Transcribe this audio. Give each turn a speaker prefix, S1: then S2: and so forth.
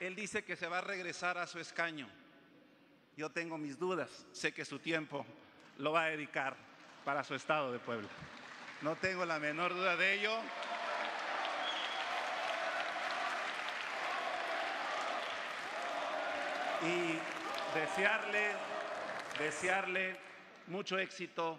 S1: Él dice que se va a regresar a su escaño. Yo tengo mis dudas. Sé que su tiempo lo va a dedicar para su estado de Puebla. No tengo la menor duda de ello. Y desearle, desearle mucho éxito